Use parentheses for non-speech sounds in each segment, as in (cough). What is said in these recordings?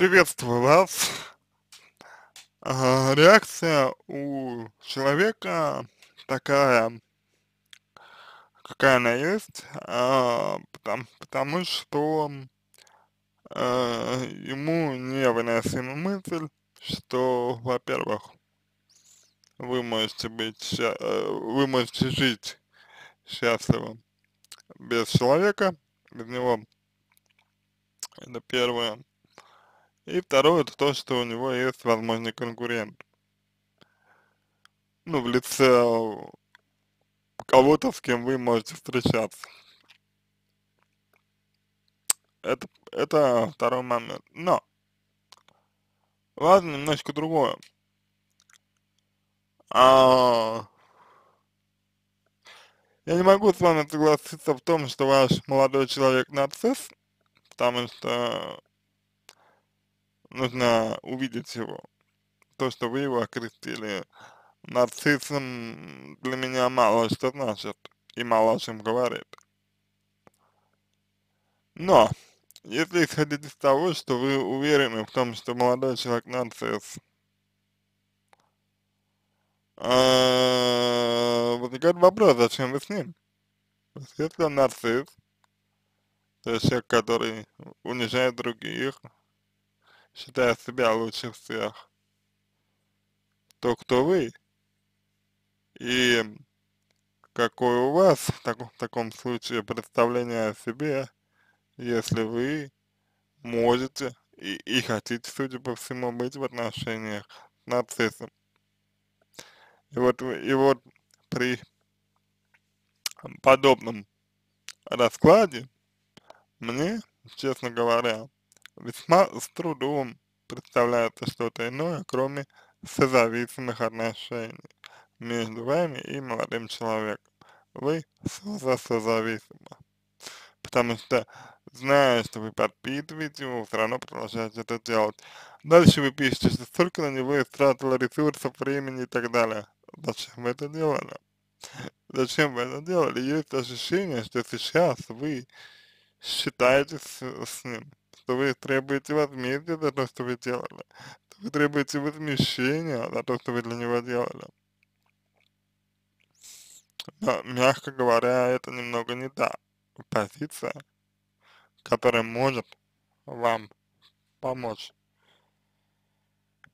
Приветствую вас. А, реакция у человека такая, какая она есть, а, потому, потому что а, ему невыносима мысль, что, во-первых, вы можете быть, э, вы можете жить счастливо без человека, без него, это первое. И второе, это то, что у него есть возможный конкурент. Ну, в лице кого-то, с кем вы можете встречаться. Это, это второй момент. Но, важно немножко другое. А, я не могу с вами согласиться в том, что ваш молодой человек нарцисс, потому что нужно увидеть его. То, что вы его окрестили нарциссом, для меня мало что значит и мало о чем говорит. Но, если исходить из того, что вы уверены в том, что молодой человек нарцисс, а, возникает вопрос, зачем вы с ним? Если он нарцисс, то есть человек, который унижает других, считая себя лучше всех, то кто вы? И какое у вас в, тако, в таком случае представление о себе, если вы можете и, и хотите, судя по всему, быть в отношениях с нарциссом. И вот, и вот при подобном раскладе мне, честно говоря, весьма с трудом представляется что-то иное, кроме созависимых отношений между вами и молодым человеком. Вы соза созависимы. Потому что, зная, что вы подпитываете его, все равно продолжаете это делать. Дальше вы пишете, что столько на него истратило ресурсов, времени и так далее. Зачем вы это делали? Зачем вы это делали? Есть ощущение, что сейчас вы считаете с, с ним, что вы требуете возмездия за то, что вы делали, вы требуете возмещения за то, что вы для него делали. Но, мягко говоря, это немного не та позиция, которая может вам помочь,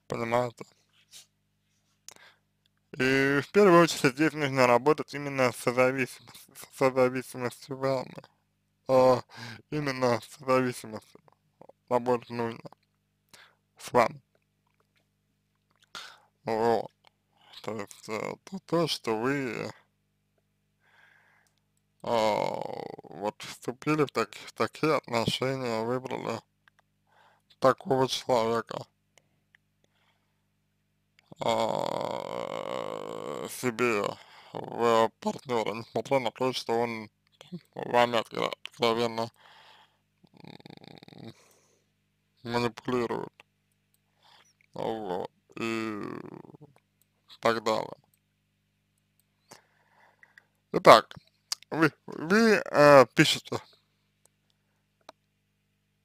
понимаете? И в первую очередь здесь нужно работать именно с созависимостью, с созависимостью вами, а, именно с зависимостью работать нужно с вами. Вот. То есть э, то, то, что вы а, вот вступили в, так, в такие отношения, выбрали такого человека а, себе в партнера, несмотря на то, что он вами откро- откровенно манипулирует, вот, и так далее. Итак, вы, вы э, пишете,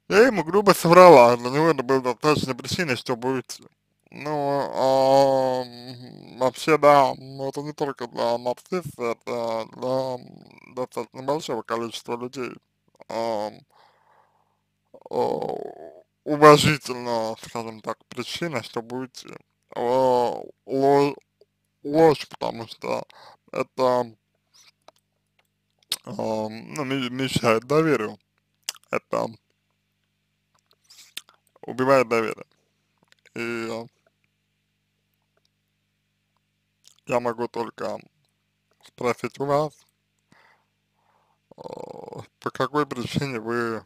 я ему грубо соврала, для него это было достаточно причиной, чтобы уйти. Ну, м, вообще, да, но это не только для нарцисса, это для достаточно большого количества людей. Ам, о, уважительно, скажем так, причина, чтобы уйти. А, ло- ложь, потому что это ам, ну, ме- мешает доверию, это убивает доверие. И э, я могу только спросить у вас, э, по какой причине вы,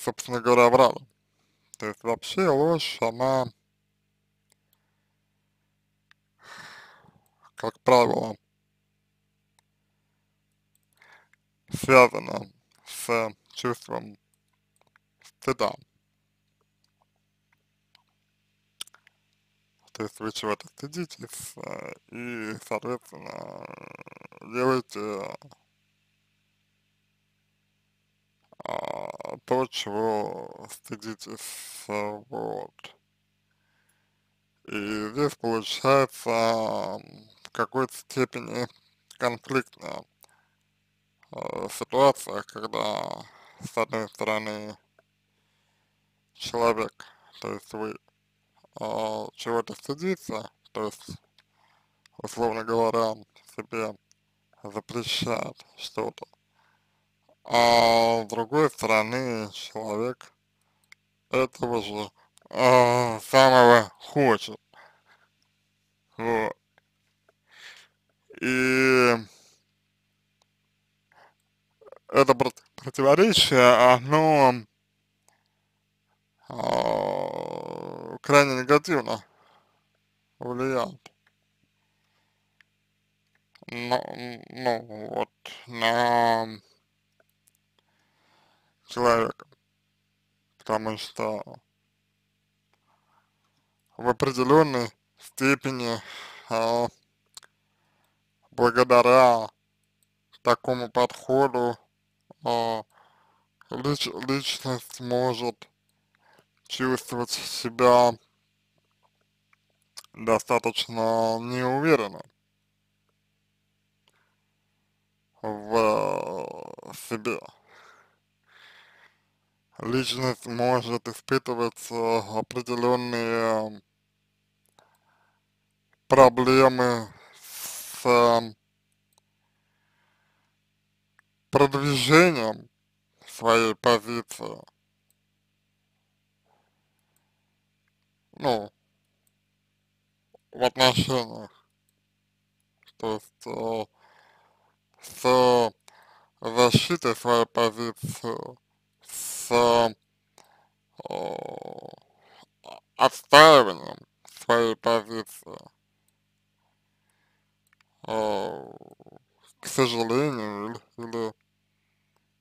собственно говоря, врали. То есть вообще ложь, она, как правило, связана с чувством стыда. То есть вы чего-то стыдитесь э, и, соответственно, делаете а, то, чего стыдитесь, вот. И здесь получается в какой-то степени конфликтная э, ситуация, когда с одной стороны человек, то есть вы э, чего-то стыдится, то есть, условно говоря, себе запрещает что-то, а с другой стороны человек этого же э, самого хочет, вот. И это противоречие, оно э, крайне негативно влияет. Ну, ну вот, на человека, потому что в определенной степени э, благодаря такому подходу э, лич, личность может чувствовать себя достаточно неуверенно в себе. Личность может испытывать определенные проблемы с продвижением своей позиции. Ну, в отношениях. То есть э, с защитой своей позиции, э, отстаиванием своей позиции. Э, к сожалению или, или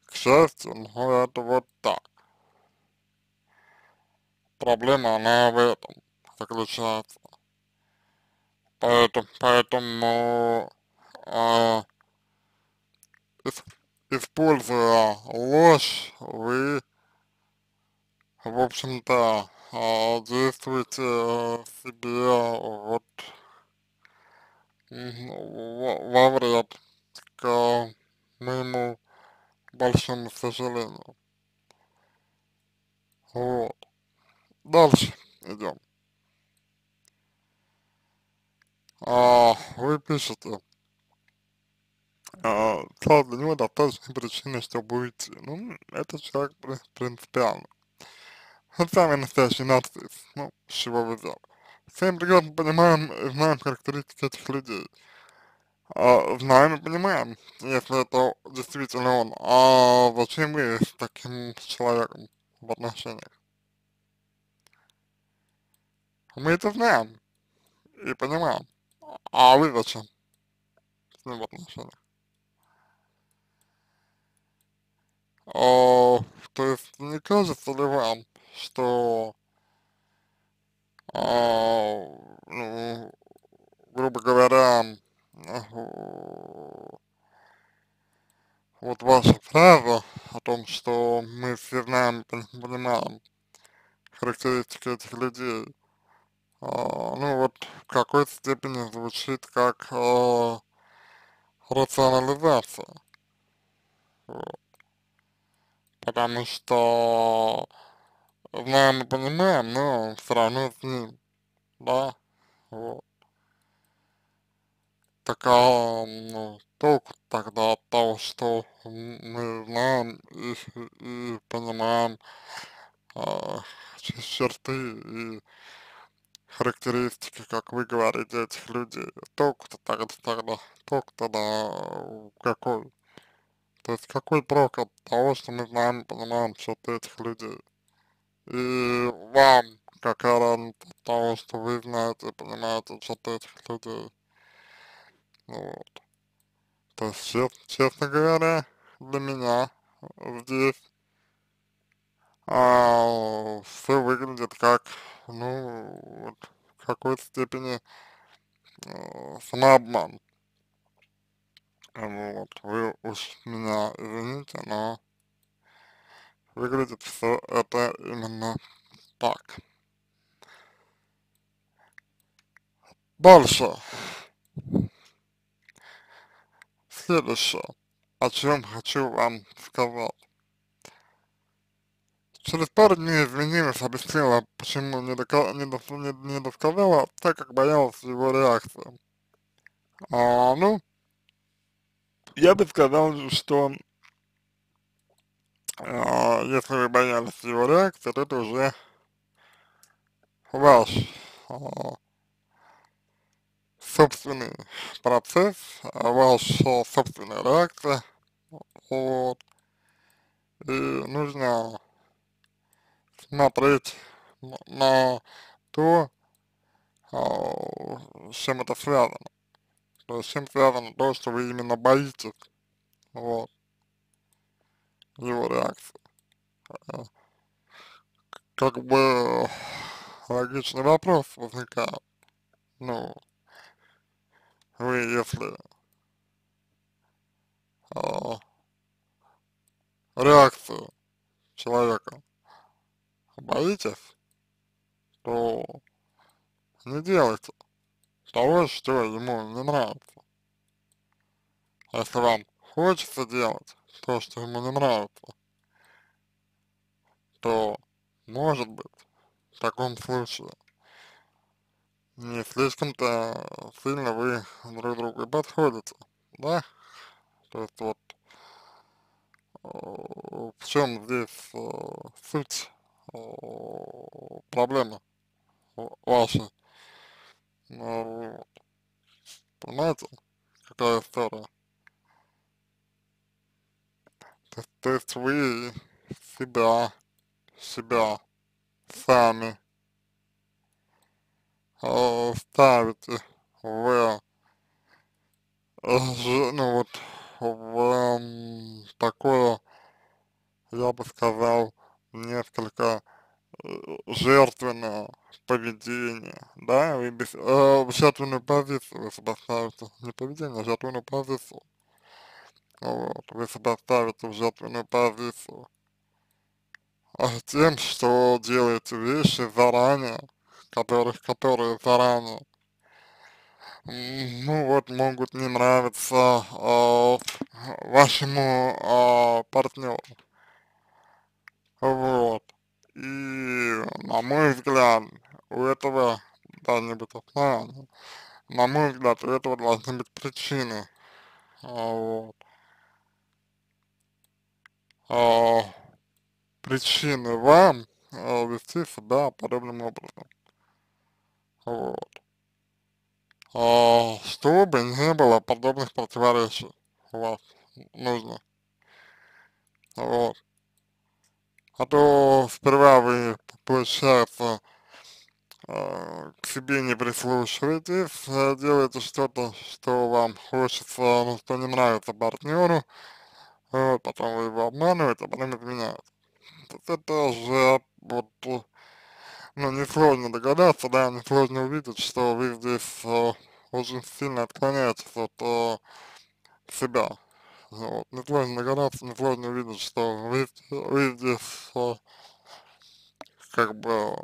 к счастью, но это вот так. Проблема, она в этом заключается. Поэтому, поэтому э, используя ложь, вы, в общем-то, э, действуете э, себе вот во вред, к моему большому сожалению. Вот. Дальше идем. А, вы пишете, а, для него достаточной причиной, чтобы уйти. Ну, этот человек принципиально. (laughs) Вот самый настоящий нарцисс, ну, с чего вы взяли. Всем прекрасно понимаем и знаем характеристики этих людей. А, знаем и понимаем, если это действительно он. А зачем вы с таким человеком в отношениях? Мы это знаем и понимаем. А вы зачем с ним в отношениях? О, то есть не кажется ли вам, что а, ну, грубо говоря, вот ваша фраза о том, что мы все знаем, понимаем характеристики этих людей, а, ну вот в какой-то степени звучит как а, рационализация. Потому что знаем и понимаем, но все равно с ним, да, вот. Так, а, ну, толку тогда от того, что мы знаем и, и понимаем а, черты и характеристики, как вы говорите, этих людей. Толку-то тогда, тогда, толку-то да, какой? То есть какой прок от того, что мы знаем, понимаем что-то этих людей? И вам какая разница от того, что вы знаете, понимаете что-то этих людей? Вот. То есть, честно, честно говоря, для меня здесь а, все выглядит как, ну, вот, в какой-то степени э, самообман. Вот, вы уж меня извините, но выглядит все это именно так. Дальше. Следующее, о чем хочу вам сказать. Через пару дней извинилась, объяснила, почему не, дока не, до не, не досказала, так как боялась его реакции. А, ну, я бы сказал, что если вы боялись его реакции, то это уже ваш а, собственный процесс, а ваша собственная реакция, вот, и нужно смотреть на то, а, с чем это связано. То есть с чем связано то, что вы именно боитесь, вот, его реакции. А, как бы логичный вопрос возникает. Ну, вы если а, реакцию человека боитесь, то не делайте того, что ему не нравится. Если вам хочется делать то, что ему не нравится, то, может быть, в таком случае не слишком-то сильно вы друг другу подходите, да? То есть вот в чем здесь суть проблемы ваши. Ну, понимаете, какая история? То, то есть вы себя, себя сами э, ставите в, ну вот, в э, такое, я бы сказал, несколько жертвенное поведение, да, вы без, э, жертвенную позицию вы себя ставите, не поведение, а жертвенную позицию, вот, вы себя ставите в жертвенную позицию, а тем, что делаете вещи заранее, которых, которые заранее, ну вот, могут не нравиться э, вашему э, партнеру, вот. И, на мой взгляд, у этого должны быть основания. На мой взгляд, у этого должны быть причины. А, вот. А, причины вам а, вести себя подобным образом. Вот. А, чтобы не было подобных противоречий у вас нужно. Вот а то сперва вы, получается, э, к себе не прислушиваетесь, делаете что-то, что вам хочется, ну, что не нравится партнеру, вот, потом вы его обманываете, а потом изменяете. Это же вот, ну, несложно догадаться, да, несложно увидеть, что вы здесь э, очень сильно отклоняетесь от э, себя. Вот. Несложно догадаться, несложно увидеть, что вы, вы здесь а, как бы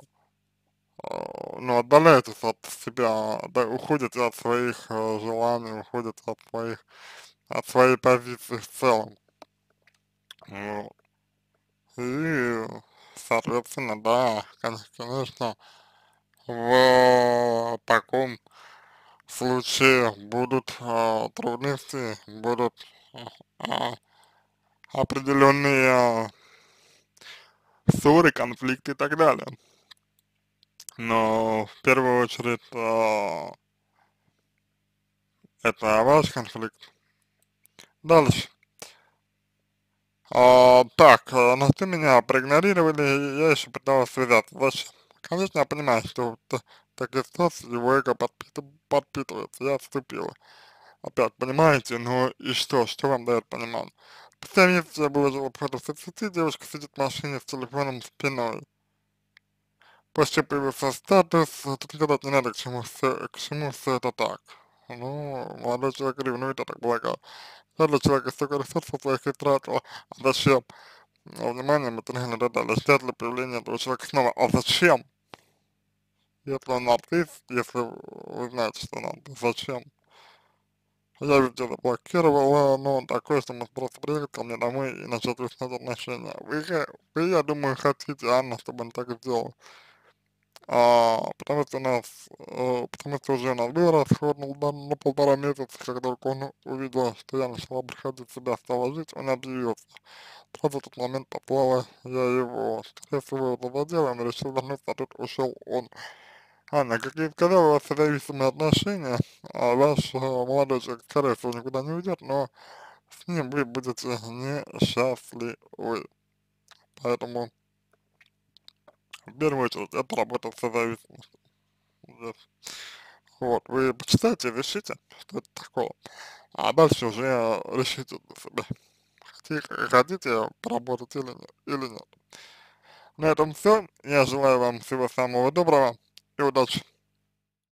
а, ну, отдаляетесь от себя, да, уходите от своих а, желаний, уходите от своих, от своей позиции в целом. Вот. И, соответственно, да, конечно, в таком случае будут э, трудности, будут а, определенные а, ссоры, конфликты и так далее. Но в первую очередь а, это ваш конфликт. Дальше. А, так, на что меня проигнорировали, я еще пыталась связаться. Зачем? Конечно, я понимаю, что такие ситуации его эго подпитывается, я отступила опять, понимаете, ну и что, что вам дает понимание? Представьте, я выложила фото в соцсети, девушка сидит в машине с телефоном спиной. После появился статус, тут гадать не надо, к чему все, к чему все это так. Ну, молодой человек ревнует, я так полагаю. Я для человека столько ресурсов своих и тратила, а зачем? э, внимание материальные детали, ждет ли появления этого человека снова, а зачем? Если он артист, если вы знаете, что артист, зачем? Я ведь это блокировала, но он такой, что может просто приехать ко мне домой и начать выяснять отношения. Вы, вы, я думаю, хотите, Анна, чтобы он так сделал. А, потому что нас, э, потому что уже нас был расход на, на полтора месяца, как только он увидел, что я начала приходить себя, стала жить, он объявился. Сразу в тот момент послала я его стрессовую заводила, он решил вернуться, а тут ушел он. Анна, как я и сказал, у вас зависимые отношения, а ваш э, молодой человек, скорее всего, никуда не уйдет, но с ним вы будете несчастливы. Поэтому первую очередь, это работа с зависимостью. Вот, вы почитайте, решите, что это такое, а дальше уже решите для себя, хотите, хотите поработать или нет, или нет. На этом все, я желаю вам всего самого доброго и удачи.